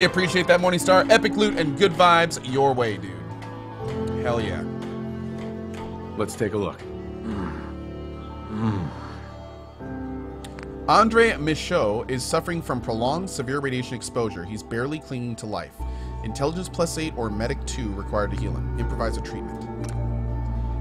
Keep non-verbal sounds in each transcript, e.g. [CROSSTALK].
Appreciate that Morning Star. Epic loot and good vibes your way, dude. Hell yeah. Let's take a look. Andre Michaud is suffering from prolonged severe radiation exposure. He's barely clinging to life. Intelligence plus 8 or Medic 2 required to heal him. Improvise a treatment.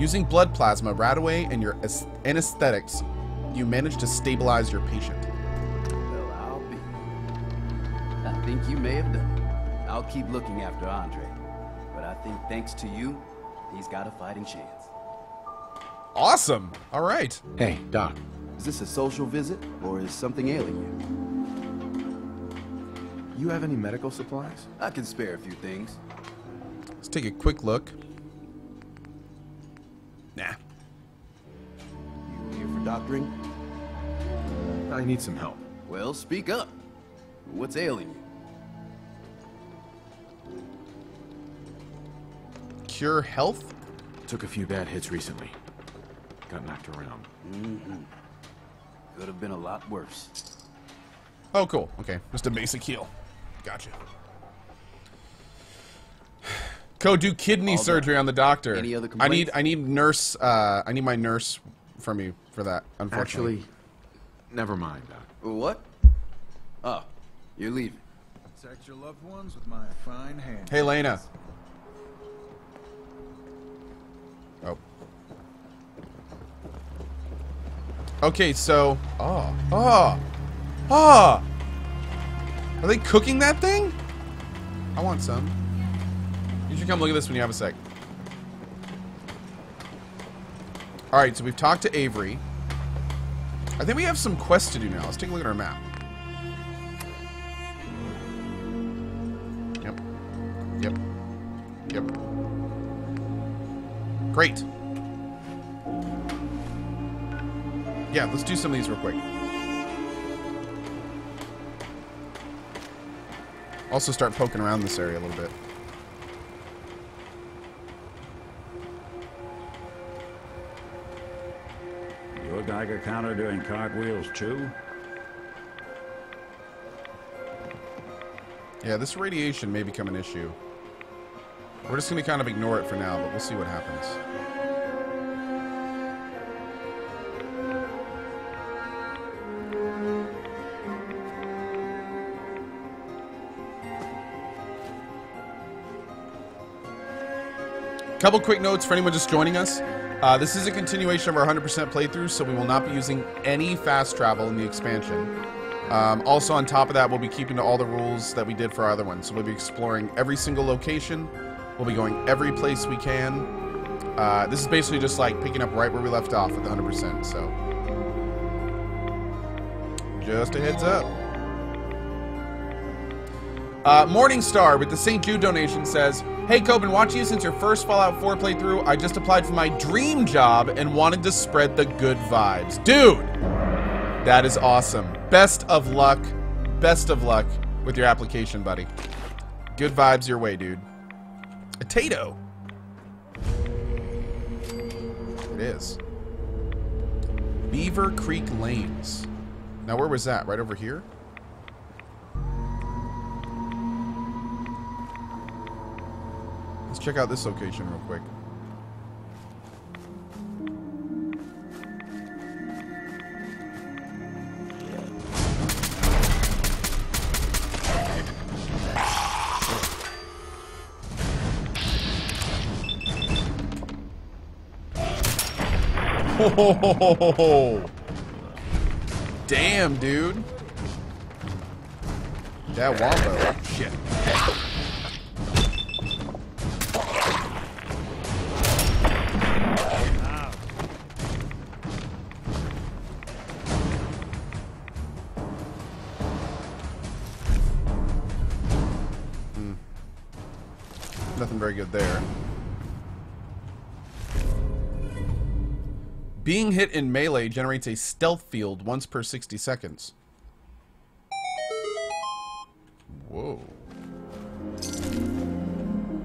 Using blood plasma, Radaway, and your anesthetics, you manage to stabilize your patient. Think you may have done it. I'll keep looking after Andre. But I think thanks to you, he's got a fighting chance. Awesome. All right. Hey, Doc. Is this a social visit, or is something ailing you? You have any medical supplies? I can spare a few things. Let's take a quick look. Nah. You here for doctoring? I need some help. Well, speak up. What's ailing you? Cure health? Took a few bad hits recently. Got knocked around. Could have been a lot worse. Oh, cool. Okay. Just a basic heal. Gotcha. Go do kidney All done. surgery on the doctor. Any other complaints? I need? I need nurse uh I need my nurse from you for that, unfortunately. Actually, never mind, Doc. What? Oh, you're leaving. Protect your loved ones with my fine hand. Hey Lena. Oh. Okay, so oh. Oh. Oh. Are they cooking that thing? I want some. You should come look at this when you have a sec. Alright, so we've talked to Avery. I think we have some quests to do now. Let's take a look at our map. Yep. Yep. Yep. Great. Yeah, let's do some of these real quick. Also start poking around this area a little bit. Your Geiger counter doing cartwheels too? Yeah, this radiation may become an issue. We're just going to kind of ignore it for now, but we'll see what happens. Couple quick notes for anyone just joining us. Uh, this is a continuation of our 100% playthrough, so we will not be using any fast travel in the expansion. Um, also, on top of that, we'll be keeping to all the rules that we did for our other ones. So we'll be exploring every single location. We'll be going every place we can. Uh, this is basically just like picking up right where we left off with 100%. So, just a heads up. Uh, Morningstar with the St. Jude donation says, Hey, Cohh, been, watching you since your first Fallout 4 playthrough. I just applied for my dream job and wanted to spread the good vibes. Dude! That is awesome. Best of luck. Best of luck with your application, buddy. Good vibes your way, dude. A Tato. It is. Beaver Creek Lanes. Now, where was that? Right over here? Let's check out this location real quick. Ho, Damn, dude. That wombo. Shit. Hmm. Nothing very good there. Being hit in melee generates a stealth field once per 60 seconds. Whoa.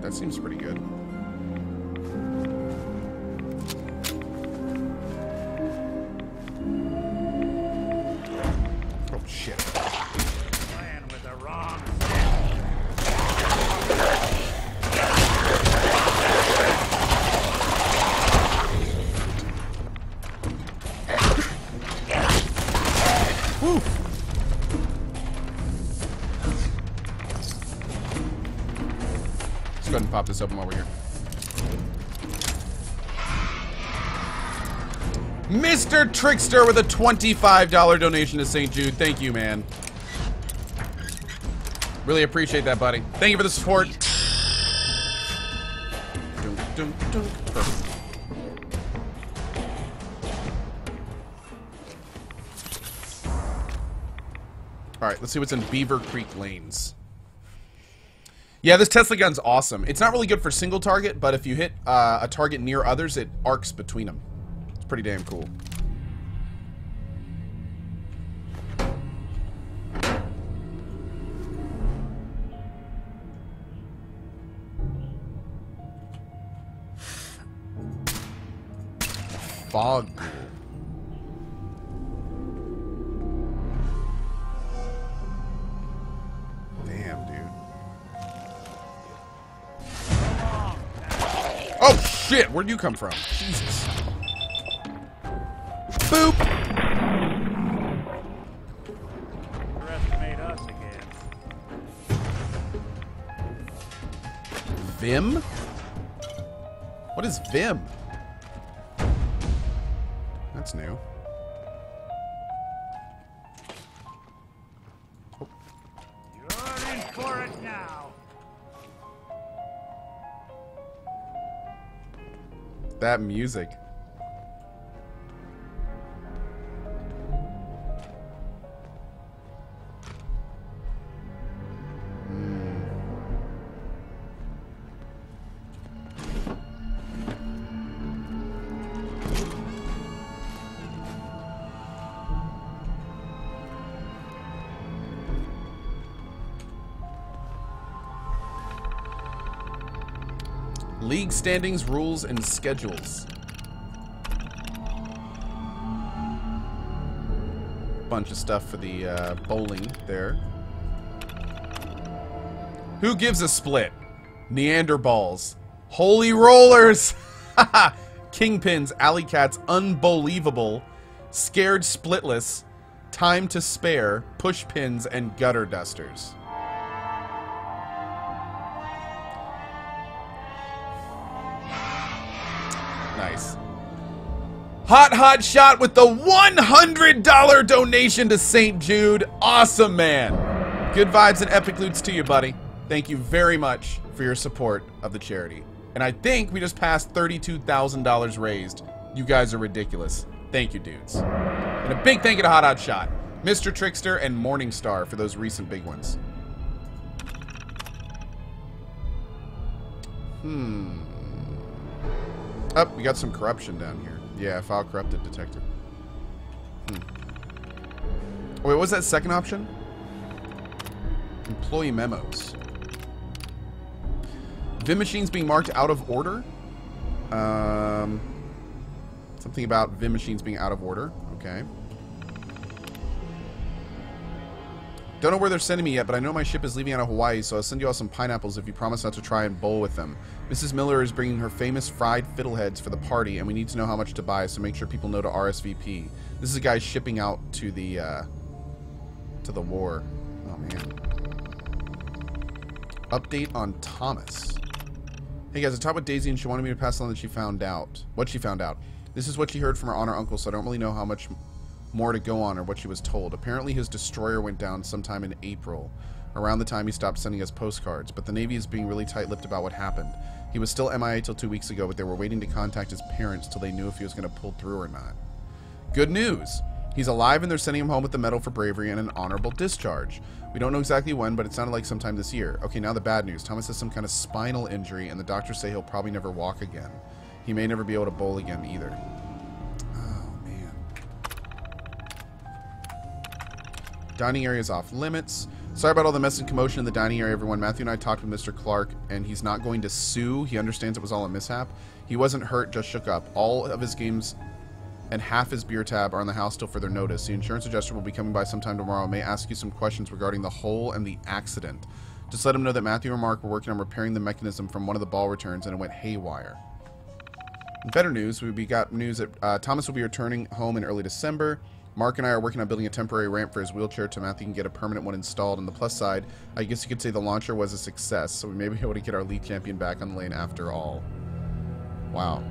That seems pretty good. Oh, shit. Pop this open while we're here. Mr. Trickster with a $25 donation to St. Jude. Thank you, man. Really appreciate that, buddy. Thank you for the support. Dun, dun, dun. All right, let's see what's in Beaver Creek Lanes. Yeah, this Tesla gun's awesome. It's not really good for single target, but if you hit uh, a target near others, it arcs between them. It's pretty damn cool. Fog shit! Where'd you come from? Jesus. Boop! Us again. Vim? What is Vim? That's new. You're in for it now. That music. Standings, rules, and schedules. Bunch of stuff for the uh, bowling there. Who gives a split? Neanderballs. Holy rollers! [LAUGHS] Kingpins, alley cats, unbelievable. Scared splitless. Time to spare, push pins, and gutter dusters. Hot Hot Shot with the $100 donation to St. Jude. Awesome, man. Good vibes and epic loots to you, buddy. Thank you very much for your support of the charity. And I think we just passed $32,000 raised. You guys are ridiculous. Thank you, dudes. And a big thank you to Hot Hot Shot, Mr. Trickster, and Morningstar for those recent big ones. Hmm. Up, we got some corruption down here. Yeah, file corrupted detected. Hmm. Wait, what was that second option? Employee memos. Vim machines being marked out of order. Um, something about Vim machines being out of order. Okay. Don't know where they're sending me yet, but I know my ship is leaving out of Hawaii, so I'll send you all some pineapples if you promise not to try and bowl with them. Mrs. Miller is bringing her famous fried fiddleheads for the party, and we need to know how much to buy, so make sure people know to RSVP. This is a guy shipping out to the, uh, to the war. Oh, man. Update on Thomas. Hey guys, I talked with Daisy and she wanted me to pass on that she found out. What she found out. This is what she heard from her aunt or uncle, so I don't really know how much more to go on or what she was told. Apparently his destroyer went down sometime in April, around the time he stopped sending us postcards, but the Navy is being really tight-lipped about what happened. He was still MIA till two weeks ago, but they were waiting to contact his parents till they knew if he was going to pull through or not. Good news! He's alive and they're sending him home with the medal for bravery and an honorable discharge. We don't know exactly when, but it sounded like sometime this year. Okay, now the bad news. Thomas has some kind of spinal injury, and the doctors say he'll probably never walk again. He may never be able to bowl again either. Dining area is off limits. Sorry about all the mess and commotion in the dining area, everyone. Matthew and I talked with Mr. Clark, and he's not going to sue. He understands it was all a mishap. He wasn't hurt, just shook up. All of his games and half his beer tab are on the house still for their notice. The insurance adjuster will be coming by sometime tomorrow. May ask you some questions regarding the hole and the accident. Just let him know that Matthew and Mark were working on repairing the mechanism from one of the ball returns and it went haywire. In better news, we got news that uh, Thomas will be returning home in early December. Mark and I are working on building a temporary ramp for his wheelchair to Matthew can get a permanent one installed. On the plus side, I guess you could say the launcher was a success, so we may be able to get our lead champion back on the lane after all. Wow.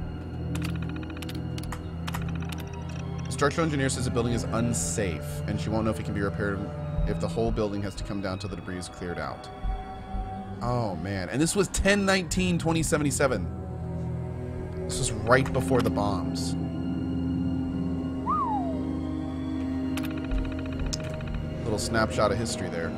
The structural engineer says the building is unsafe, and she won't know if it can be repaired if the whole building has to come down till the debris is cleared out. Oh, man. And this was 1019 2077. This was right before the bombs. Little snapshot of history there.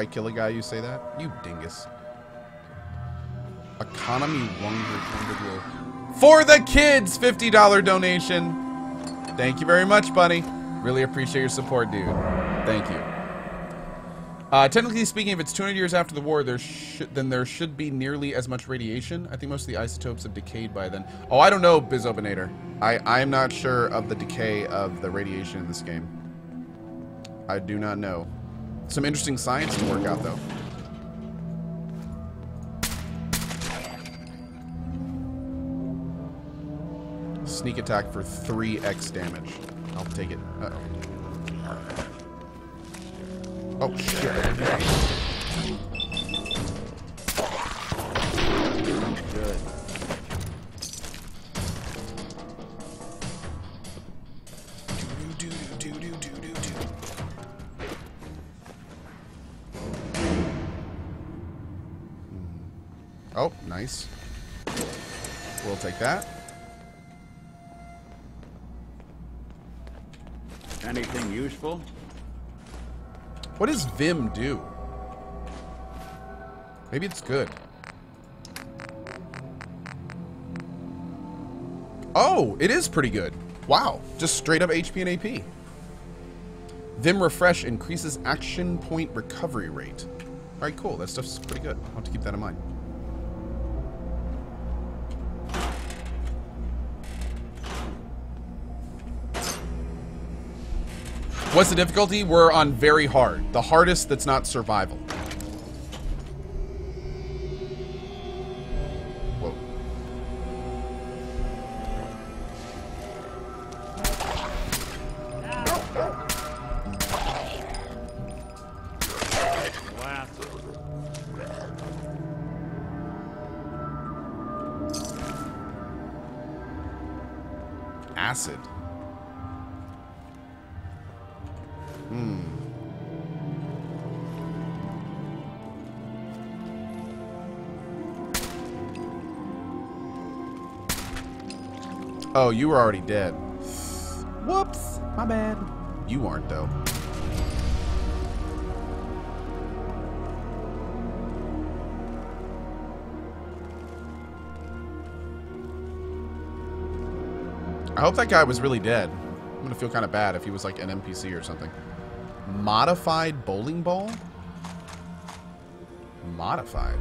I kill a guy, you say that? You dingus. Economy Wonder Wonder. For the kids, $50 donation. Thank you very much, buddy. Really appreciate your support, dude. Thank you. Uh, technically speaking, if it's 200 years after the war, there then there should be nearly as much radiation. I think most of the isotopes have decayed by then. Oh, I don't know, Bizobinator. I I am not sure of the decay of the radiation in this game. I do not know. Some interesting science to work out, though. Sneak attack for 3x damage. I'll take it. Uh oh Oh, shit. Oh, nice. We'll take that. Anything useful? What does Vim do? Maybe it's good. Oh, it is pretty good. Wow. Just straight up HP and AP. Vim Refresh increases action point recovery rate. Alright, cool. That stuff's pretty good. I'll have to keep that in mind. What's the difficulty? We're on very hard. The hardest that's not survival. Hmm. Oh, you were already dead. Whoops. My bad. You aren't, though. I hope that guy was really dead. I'm gonna feel kind of bad if he was like an NPC or something. Modified bowling ball? Modified.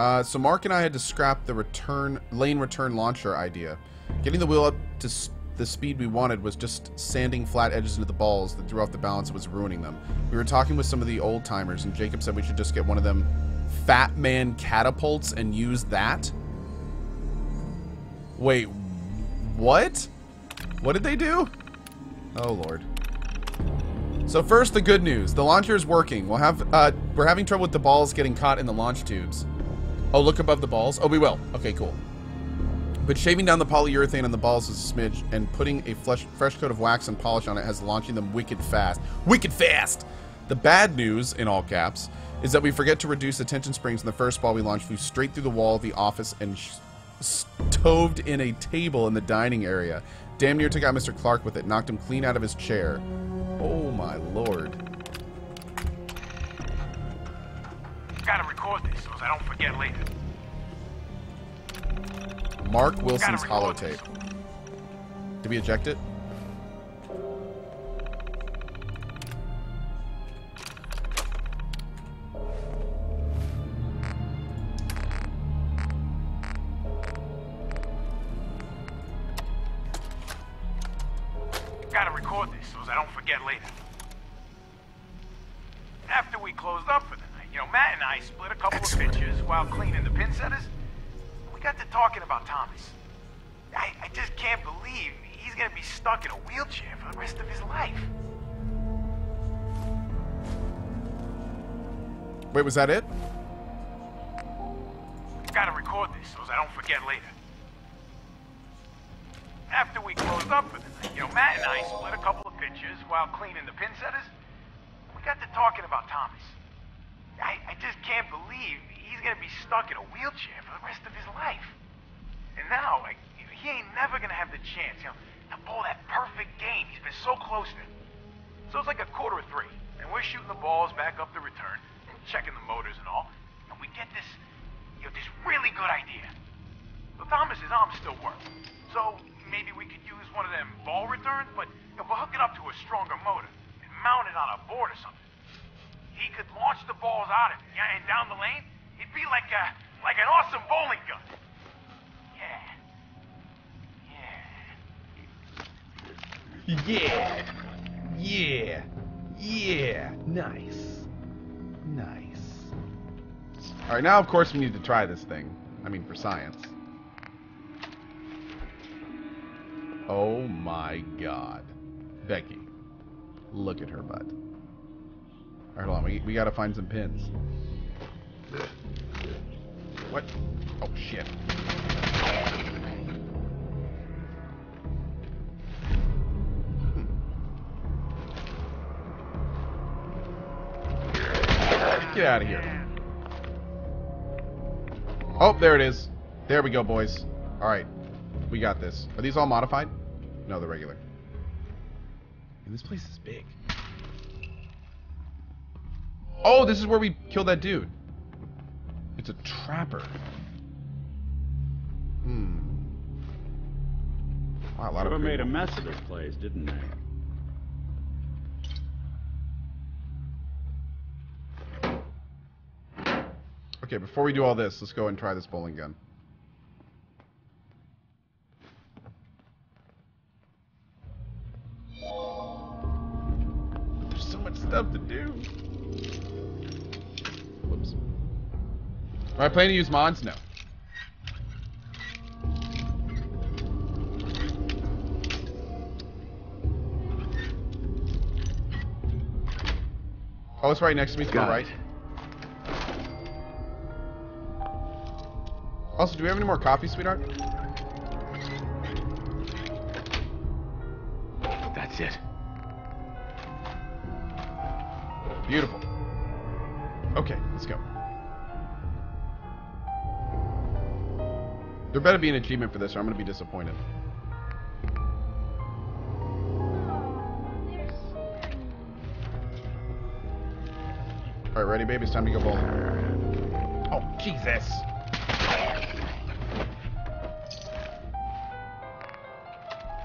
Uh, so Mark and I had to scrap the return lane return launcher idea. Getting the wheel up to s- the speed we wanted was just sanding flat edges into the balls that threw off the balance was ruining them. We were talking with some of the old timers, and Jacob said we should just get one of them Fat Man catapults and use that. Wait, what? What did they do? Oh lord. So first, the good news: the launcher is working. We'll have uh, we're having trouble with the balls getting caught in the launch tubes. Oh, look above the balls. Oh, we will. Okay, cool. But shaving down the polyurethane on the balls is a smidge, and putting a flesh, fresh coat of wax and polish on it has launching them wicked fast. Wicked fast! The bad news, in all caps, is that we forget to reduce the tension springs, and the first ball we launched flew straight through the wall of the office and stoved in a table in the dining area. Damn near took out Mr. Clark with it, knocked him clean out of his chair. Oh my lord. I don't forget later. Mark Wilson's holotape. Did we eject it? Gotta record this so I don't forget later. After we closed up for the night, you know, Matt and I split a couple of pitches while cleaning the pin setters. We got to talking about Thomas. I, I just can't believe he's gonna be stuck in a wheelchair for the rest of his life. Wait, was that it? I Gotta record this so I don't forget later. After we closed up for the night, you know, Matt and I split a couple of pitches while cleaning the pin setters. We got to talking about Thomas. I, I just can't believe he's gonna be stuck in a wheelchair for the rest of his life. And now, like, he ain't never gonna have the chance, you know, to pull that perfect game he's been so close to. So it's like a quarter of three, and we're shooting the balls back up the return, and checking the motors and all, and we get this, you know, this really good idea. So Thomas's arm still works. So maybe we could use one of them ball returns, but you know, we'll hook it up to a stronger motor and mount it on a board or something. He could launch the balls out of it, yeah, and down the lane, it'd be like a like an awesome bowling gun. Yeah. Yeah. Yeah. Yeah. Yeah. Nice. Nice. All right, now of course we need to try this thing. I mean, for science. Oh my god. Becky. Look at her butt. Hold on. We, we gotta find some pins. What? Oh, shit. Hmm. Get out of here. Oh, there it is. There we go, boys. Alright. We got this. Are these all modified? No, they're regular. Man, this place is big. Oh, this is where we killed that dude. It's a trapper. Hmm. Wow, a lot Sure of made a mess of this place, didn't they? Okay, before we do all this, let's go and try this bowling gun. Am I planning to use mods? No. Oh, it's right next to me to the Got right. Also, do we have any more coffee, sweetheart? That's it. Beautiful. Okay, let's go. There better be an achievement for this, or I'm going to be disappointed. All right, ready, baby? It's time to go bowling. Oh, Jesus!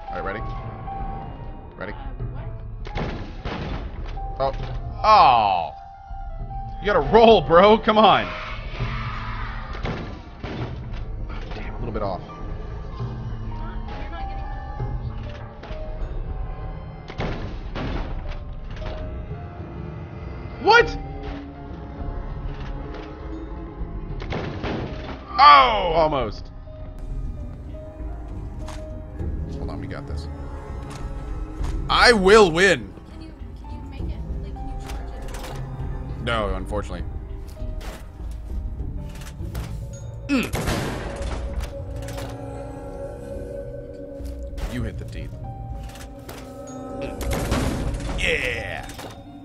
All right, ready? Ready? Oh. Oh. You gotta roll, bro. Come on. I will win. Can you can you it like can you charge it? No, unfortunately. Mm. You hit the teeth. Mm. Yeah.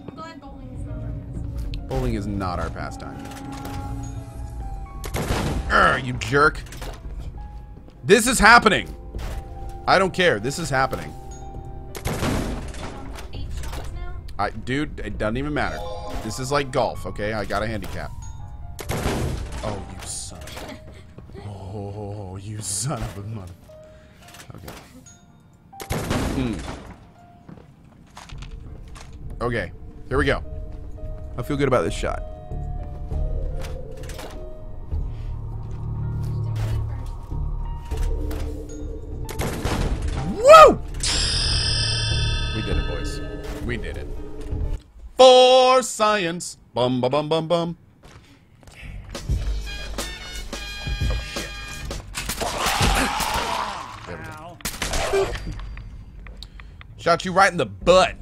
I'm glad bowling is not our. Bowling is not our pastime. Urgh, you jerk. This is happening. I don't care. This is happening. I, dude, it doesn't even matter. This is like golf, okay? I got a handicap. Oh, you son. of- [LAUGHS] Oh, you son of a mother. Okay. Hmm. Okay, here we go. I feel good about this shot. Woo! We did it, boys. We did it. For science. Bum bum bum bum bum. Shot you right in the butt.